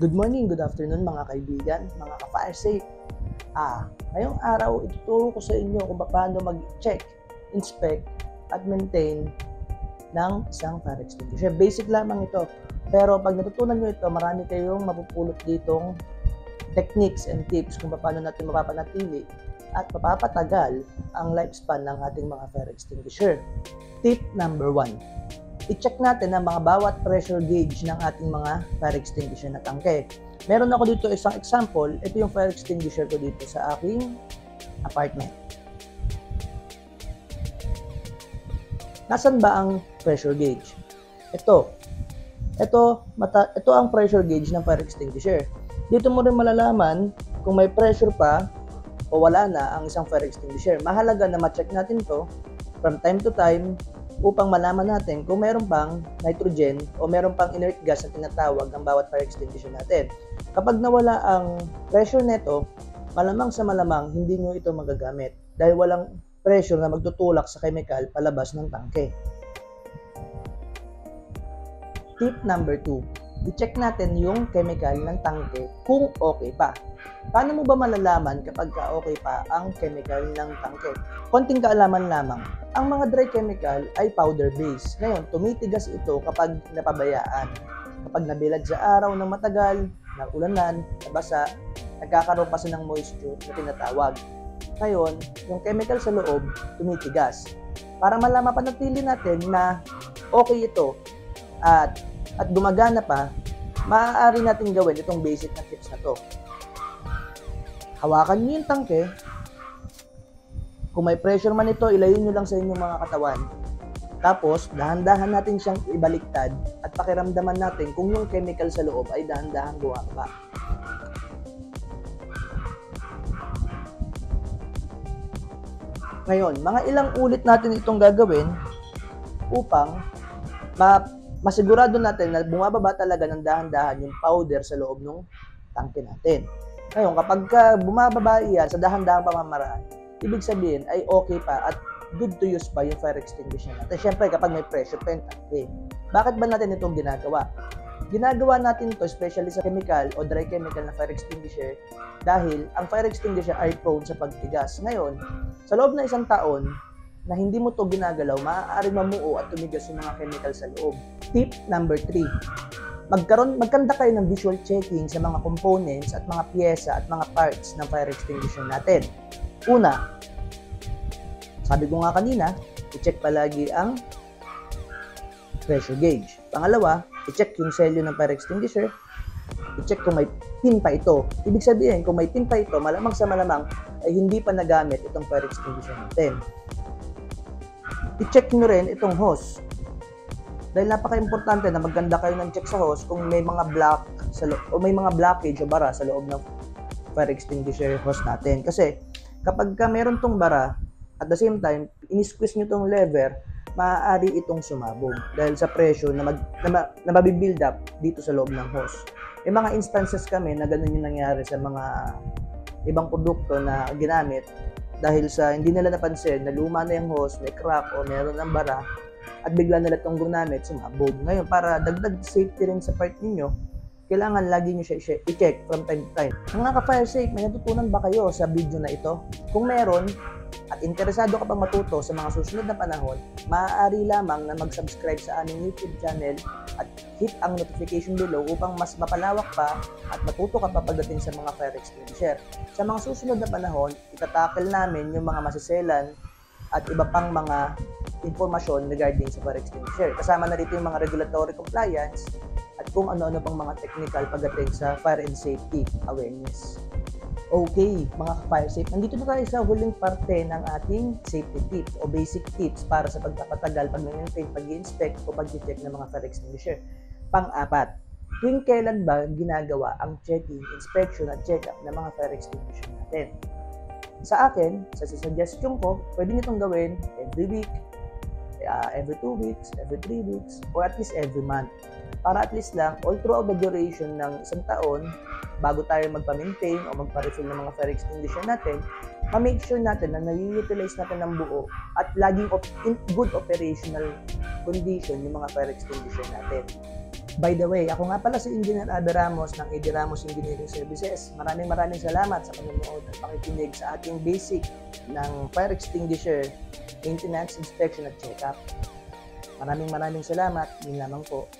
Good morning, good afternoon mga kaibigan, mga ka-fire safe. Ah, ngayong araw ituturo ko sa inyo kung paano mag-check, inspect, at maintain ng isang fire extinguisher. Basic lamang ito. Pero pag natutunan nyo ito, marami kayong mapupulot ditong techniques and tips kung paano natin mapapanatili at mapapatagal ang lifespan ng ating mga fire extinguisher. Tip number one, i-check natin ang mga bawat pressure gauge ng ating mga fire extinguisher na tangke. Meron ako dito isang example. Ito yung fire extinguisher ko dito sa aking apartment. Nasaan ba ang pressure gauge? Ito. Ito, mata, ito ang pressure gauge ng fire extinguisher. Dito mo rin malalaman kung may pressure pa o wala na ang isang fire extinguisher. Mahalaga na ma-check natin to from time to time upang malaman natin kung meron pang nitrogen o meron pang inert gas na tinatawag ng bawat fire extinguisher natin. Kapag nawala ang pressure neto, malamang sa malamang hindi nyo ito magagamit dahil walang pressure na magtutulak sa chemical palabas ng tangke. Tip number 2. I-check natin yung chemical ng tangke kung okay pa. Paano mo ba malalaman kapag ka okay pa ang chemical ng tangke? Konting kaalaman lamang. Ang mga dry chemical ay powder base. Ngayon, tumitigas ito kapag napabayaan. Kapag nabilad sa araw ng matagal, naulanan, nabasa, nagkakaroon kasi ng moisture na tinatawag. Ngayon, yung chemical sa loob, tumitigas. Para malaman panatili natin na okay ito at at gumagana pa, maaari natin gawin itong basic na tips na to. Hawakan niyo yung tangke. Kung may pressure man ito, ilayo niyo lang sa inyong mga katawan. Tapos, dahan-dahan natin siyang ibaliktad at pakiramdaman natin kung yung chemical sa loob ay dahan-dahan bumaba. Ngayon, mga ilang ulit natin itong gagawin upang ma masigurado natin na bumababa talaga ng dahan-dahan yung powder sa loob ng tangke natin. Ngayon, kapag ka bumababa yan sa dahan-dahan pamamaraan, ibig sabihin ay okay pa at good to use pa yung fire extinguisher natin. Siyempre, kapag may pressure yung tangke. Bakit ba natin itong ginagawa? Ginagawa natin to especially sa chemical o dry chemical na fire extinguisher dahil ang fire extinguisher ay prone sa pagtigas. Ngayon, sa loob ng isang taon, na hindi mo to ginagalaw, maaaring mamuo at tumigas yung mga chemical sa loob. Tip number 3. Magkaroon, magkanda kayo ng visual checking sa mga components at mga pyesa at mga parts ng fire extinguisher natin. Una, sabi ko nga kanina, i-check palagi ang pressure gauge. Pangalawa, i-check yung selyo ng fire extinguisher. I-check kung may pin pa ito. Ibig sabihin, kung may pin pa ito, malamang sa malamang ay hindi pa nagamit itong fire extinguisher natin i-check nyo rin itong hose. Dahil napaka-importante na maganda kayo ng check sa hose kung may mga block sa o may mga blockage o bara sa loob ng fire extinguisher hose natin. Kasi kapag ka meron tong bara, at the same time, in-squeeze nyo tong lever, maaari itong sumabog dahil sa pressure na, mag, na, na mabibuild up dito sa loob ng hose. May mga instances kami na ganun yung nangyari sa mga ibang produkto na ginamit dahil sa hindi nila napansin na luma na yung hose, may crack o meron ng bara at bigla nila itong gumamit, sumabog. Ngayon, para dagdag safety rin sa part ninyo, kailangan lagi nyo siya i-check from time to time. Mga ka-fire safe, may natutunan ba kayo sa video na ito? Kung meron, at interesado ka pang matuto sa mga susunod na panahon, maaari lamang na mag-subscribe sa aming YouTube channel at hit ang notification below upang mas mapalawak pa at matuto ka pa pagdating sa mga fire extinguisher. Sa mga susunod na panahon, itatakil namin yung mga masiselan at iba pang mga informasyon regarding sa fire extinguisher. Kasama na rito yung mga regulatory compliance at kung ano-ano pang mga technical pagdating sa fire and safety awareness. Okay, mga ka-fire safe, nandito na tayo sa huling parte ng ating safety tips o basic tips para sa pagpapatagal, pag-maintain, pag-inspect o pag-check ng mga fire extinguisher. Pang-apat, tuwing kailan ba ginagawa ang checking, inspection at check-up ng mga fire extinguisher natin? Sa akin, sa suggestion ko, pwede nyo itong gawin every week, uh, every 2 weeks, every 3 weeks, or at least every month. Para at least lang, all throughout the duration ng isang taon, bago tayo magpa-maintain o magpa-refill ng mga fire extinguisher natin, ma-make sure natin na nai-utilize natin ng buo at laging op- in good operational condition yung mga fire extinguisher natin. By the way, ako nga pala si Engineer Abe Ramos ng AD Ramos Engineering Services. Maraming maraming salamat sa panonood at pakikinig sa ating basic ng fire extinguisher, maintenance, inspection at check-up. Maraming maraming salamat. Yun lamang po.